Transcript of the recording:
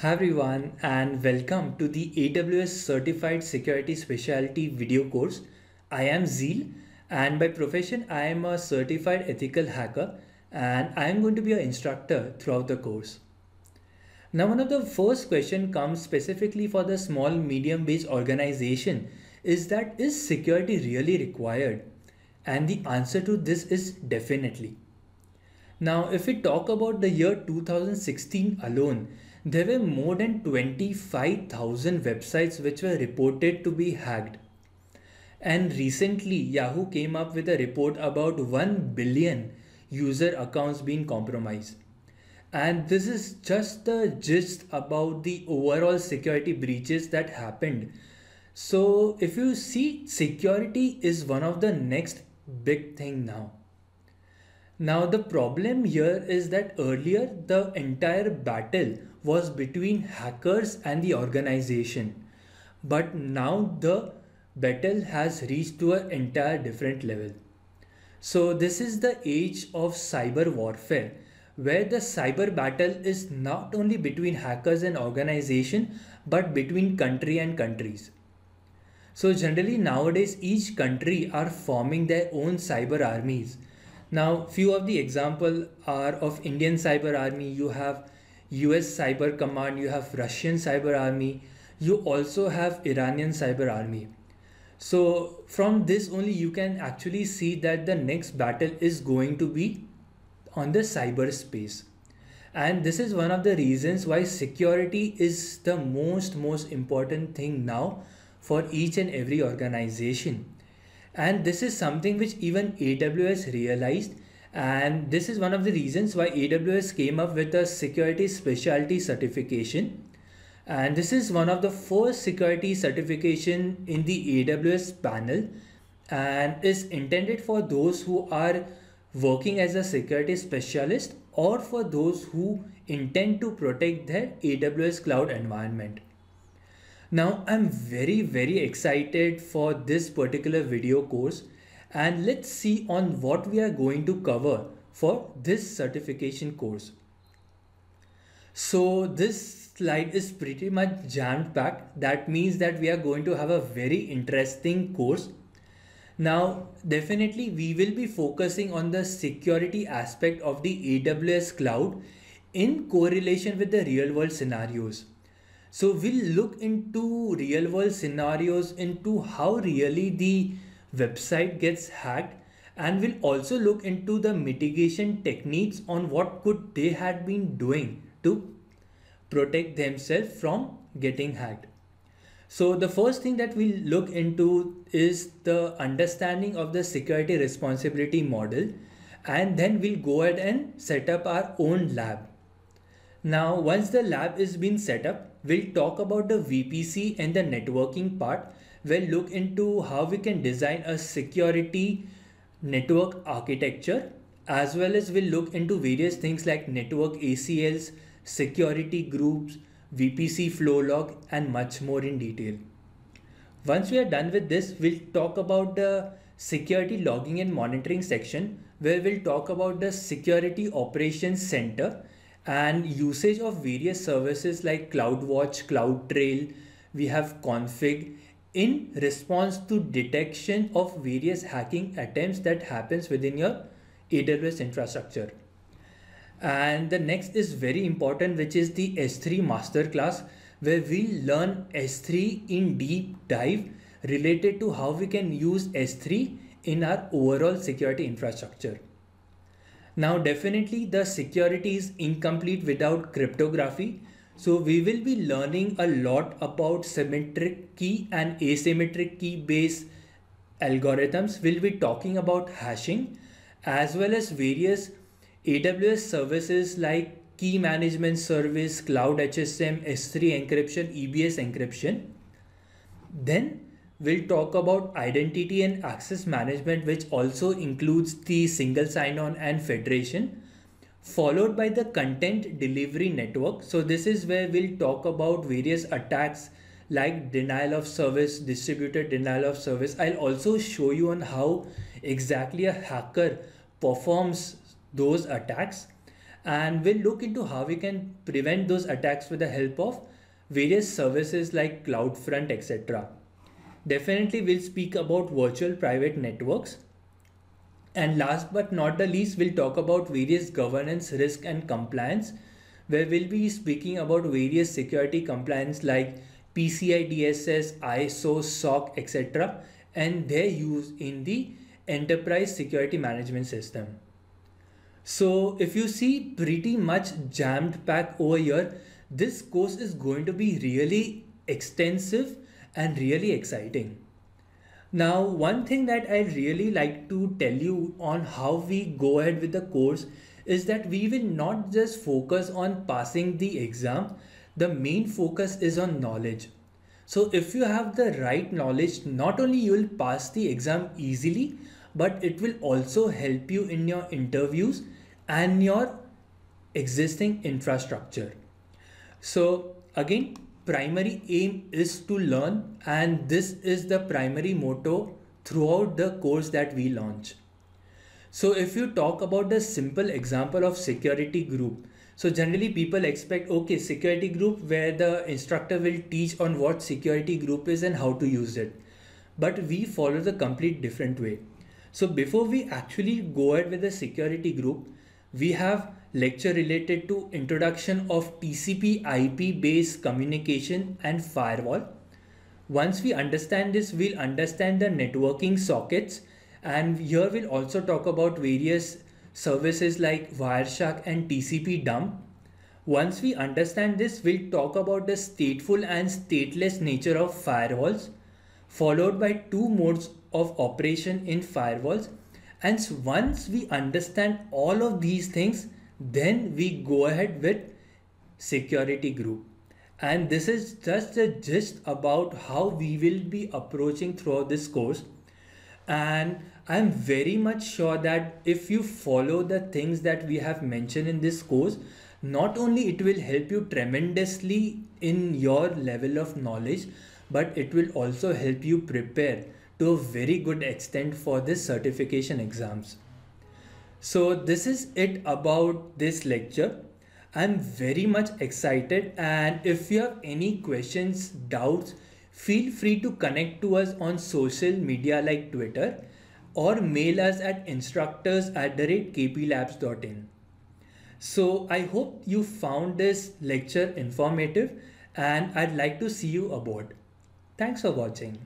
Hi everyone and welcome to the AWS Certified Security Specialty video course. I am Zeal and by profession I am a certified ethical hacker and I am going to be your instructor throughout the course. Now one of the first question comes specifically for the small medium based organization is that is security really required? And the answer to this is definitely. Now if we talk about the year 2016 alone there were more than 25,000 websites which were reported to be hacked. And recently, Yahoo came up with a report about 1 billion user accounts being compromised. And this is just the gist about the overall security breaches that happened. So, if you see, security is one of the next big thing now. Now, the problem here is that earlier the entire battle was between hackers and the organization. But now the battle has reached to an entire different level. So this is the age of cyber warfare where the cyber battle is not only between hackers and organization but between country and countries. So generally nowadays each country are forming their own cyber armies. Now few of the example are of Indian cyber army you have US Cyber Command, you have Russian Cyber Army, you also have Iranian Cyber Army. So from this only you can actually see that the next battle is going to be on the cyberspace. And this is one of the reasons why security is the most most important thing now for each and every organization. And this is something which even AWS realized and this is one of the reasons why AWS came up with a security specialty certification. And this is one of the first security certification in the AWS panel and is intended for those who are working as a security specialist or for those who intend to protect their AWS cloud environment. Now I'm very very excited for this particular video course and let's see on what we are going to cover for this certification course. So this slide is pretty much jammed packed. That means that we are going to have a very interesting course. Now, definitely we will be focusing on the security aspect of the AWS cloud in correlation with the real world scenarios. So we'll look into real world scenarios into how really the website gets hacked and we'll also look into the mitigation techniques on what could they had been doing to protect themselves from getting hacked. So the first thing that we'll look into is the understanding of the security responsibility model and then we'll go ahead and set up our own lab. Now once the lab is been set up, we'll talk about the VPC and the networking part we'll look into how we can design a security network architecture as well as we'll look into various things like network ACLs, security groups, VPC flow log and much more in detail. Once we are done with this, we'll talk about the security logging and monitoring section where we'll talk about the security operations center and usage of various services like CloudWatch, CloudTrail, we have config in response to detection of various hacking attempts that happens within your AWS infrastructure. And the next is very important, which is the S3 masterclass, where we learn S3 in deep dive related to how we can use S3 in our overall security infrastructure. Now, definitely the security is incomplete without cryptography so we will be learning a lot about symmetric key and asymmetric key based algorithms. We'll be talking about hashing as well as various AWS services like key management service, cloud HSM, S3 encryption, EBS encryption. Then we'll talk about identity and access management, which also includes the single sign-on and federation followed by the content delivery network. So this is where we'll talk about various attacks like denial of service, distributed denial of service. I'll also show you on how exactly a hacker performs those attacks. and we'll look into how we can prevent those attacks with the help of various services like CloudFront, etc. Definitely, we'll speak about virtual private networks. And last but not the least, we'll talk about various governance, risk, and compliance, where we'll be speaking about various security compliance like PCI DSS, ISO, SOC, etc., and their use in the enterprise security management system. So if you see pretty much jammed pack over here, this course is going to be really extensive and really exciting. Now, one thing that I really like to tell you on how we go ahead with the course is that we will not just focus on passing the exam, the main focus is on knowledge. So if you have the right knowledge, not only you will pass the exam easily, but it will also help you in your interviews and your existing infrastructure. So again, primary aim is to learn and this is the primary motto throughout the course that we launch. So if you talk about the simple example of security group, so generally people expect, okay, security group where the instructor will teach on what security group is and how to use it. But we follow the complete different way. So before we actually go ahead with the security group, we have lecture related to introduction of TCP IP based communication and firewall. Once we understand this, we'll understand the networking sockets and here we'll also talk about various services like Wireshark and TCP dump. Once we understand this, we'll talk about the stateful and stateless nature of firewalls, followed by two modes of operation in firewalls and once we understand all of these things, then we go ahead with security group. And this is just a gist about how we will be approaching throughout this course. And I'm very much sure that if you follow the things that we have mentioned in this course, not only it will help you tremendously in your level of knowledge, but it will also help you prepare to a very good extent for this certification exams. So this is it about this lecture. I'm very much excited and if you have any questions, doubts, feel free to connect to us on social media like Twitter or mail us at instructors at the rate kplabs.in. So I hope you found this lecture informative and I'd like to see you aboard. Thanks for watching.